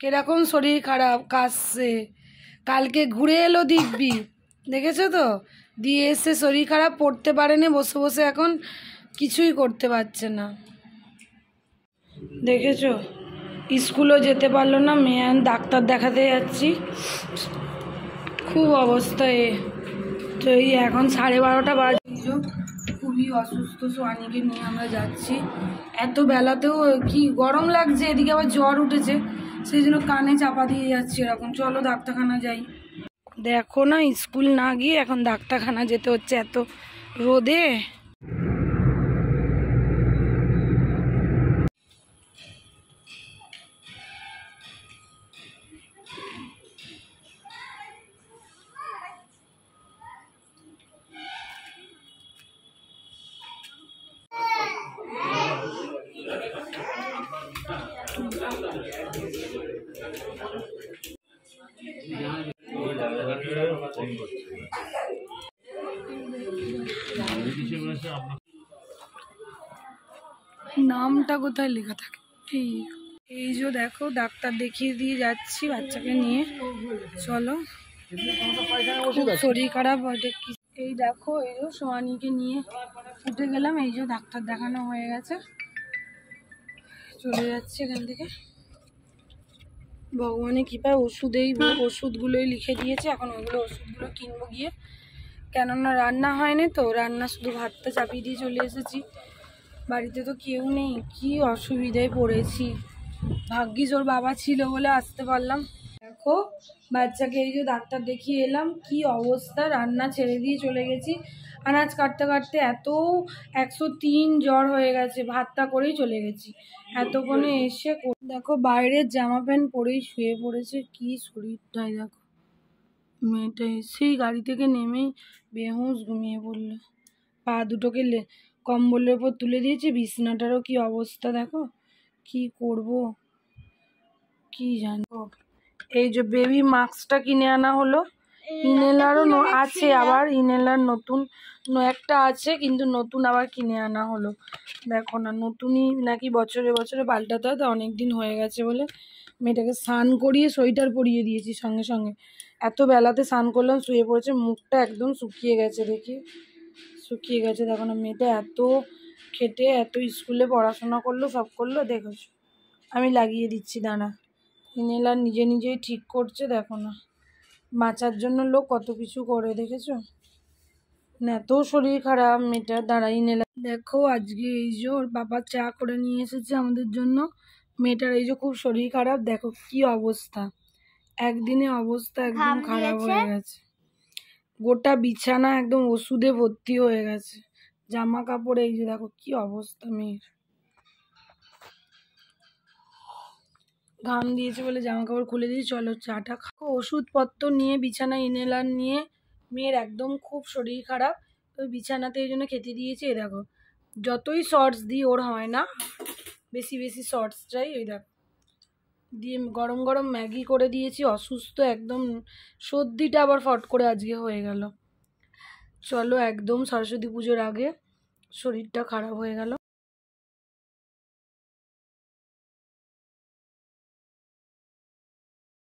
কীরকম শরীর খারাপ, কাশছে। কালকে ঘুরে এলো দিব্যি, দেখেছ তো? দিয়ে এসে শরীর খারাপ, পড়তে পারেনি, বসে বসে এখন কিছুই করতে পারছে না। দেখেছ? স্কুলও যেতে পারল না মেয়ে ডাক্তার দেখাতে যাচ্ছি। খুব অবস্থা এ। তো এই এখন সাড়ে বারোটা বাজে। খুবই অসুস্থ সোয়ানিকে নিয়ে আমরা যাচ্ছি। এত বেলাতেও কি গরম লাগছে, এদিকে আবার জ্বর উঠেছে, সেই জন্য কানে চাপা দিয়ে যাচ্ছি এরকম। চলো ডাক্তারখানা যাই। দেখো না, স্কুল না গিয়ে এখন ডাক্তারখানা যেতে হচ্ছে এত রোদে। নামটা কোথায় লেখা থাকে? এই এই যে দেখো, ডাক্তার দেখিয়ে দিয়ে যাচ্ছি বাচ্চাকে নিয়ে। চলো। শরীর খারাপ কি এই দেখো, এই যে সোয়ানিকে নিয়ে উঠে গেলাম, এই যে ডাক্তার দেখানো হয়ে গেছে। চলে যাচ্ছে এখান থেকে। ভগবানের কৃপায় ওষুধেই ওষুধগুলোই লিখে দিয়েছে। এখন ওগুলো ওষুধগুলো কিনবো গিয়ে। কেননা রান্না হয়নি তো, রান্না শুধু ভাতটা চাপিয়ে দিয়ে চলে এসেছি। বাড়িতে তো কেউ নেই, কি অসুবিধায় পড়েছি। ভাগ্যিস ওর বাবা ছিল বলে আসতে পারলাম। দেখো, বাচ্চাকে এই যে ডাক্তার দেখিয়ে এলাম, কি অবস্থা, রান্না ছেড়ে দিয়ে চলে গেছি। আনাজ কাটতে কাটতে এত একশো তিন জ্বর হয়ে গেছে, ভাতটা করেই চলে গেছি। এতক্ষণে এসে দেখো, বাইরের জামা প্যান্ট পরেই শুয়ে পড়েছে, কি শরীরটাই দেখো। মেয়েটা এসেই গাড়ি থেকে নেমেই বেহুশ ঘুমিয়ে পড়ল। পা দুটোকে কম্বলের ওপর তুলে দিয়েছি, বিছনাটারও কি অবস্থা দেখো। কি করব, কি জানব এই যে বেবি মাস্কটা কিনে আনা হলো ইনেলারও ন- আছে আবার ইনেলার নতুন ন- একটা আছে কিন্তু নতুন আবার কিনে আনা হলো। দেখো না নতুনই নাকি বছরে বছরে পাল্টাতে হয় তো অনেক দিন হয়ে গেছে বলে মেয়েটাকে স্নান করিয়ে সোয়েটার পরিয়ে দিয়েছি সঙ্গে সঙ্গে। এত বেলাতে স্নান করলাম শুয়ে পড়েছে মুখটা একদম শুকিয়ে গেছে দেখি। শুকিয়ে গেছে দেখো না মেয়েটা এত খেটে এত স্কুলে পড়াশোনা করল সব করল দেখেছ? আমি লাগিয়ে দিচ্ছি দাঁড়া। ইনেলার নিজে নিজেই ঠিক করছে দেখো না। বাঁচার জন্য লোক কত কিছু করে দেখেছ? না এত শরীর খারাপ মেয়েটার দাঁড়াই ইনেলা দেখো আজকে এই যে ওর বাবা চা করে নিয়ে এসেছে আমাদের জন্য। মেয়েটার এই যে খুব শরীর খারাপ দেখো কি অবস্থা। একদিনে অবস্থা একদম খারাপ হয়ে গেছে। গোটা বিছানা একদম ওষুধে ভর্তি হয়ে গেছে। জামা কাপড় এই যে দেখো কি অবস্থা মেয়ের। ঘাম দিয়েছে বলে জামা কাপড় খুলে দিয়ে চলো চাটা খাও ওষুধপত্র নিয়ে বিছানা ইনেলার নিয়ে, মেয়ের একদম খুব শরীর খারাপ ওই বিছানাতে এই জন্য খেতে দিয়েছে। এই দেখো, যতই শর্টস দিই, ওর হয় না। বেশি বেশি শর্টস চাই ওই দেখো। দিয়ে গরম গরম ম্যাগি করে দিয়েছি, অসুস্থ একদম। সর্দিটা আবার ফট করে আজকে হয়ে গেল। চলো একদম সরস্বতী পুজোর আগে শরীরটা খারাপ হয়ে গেল।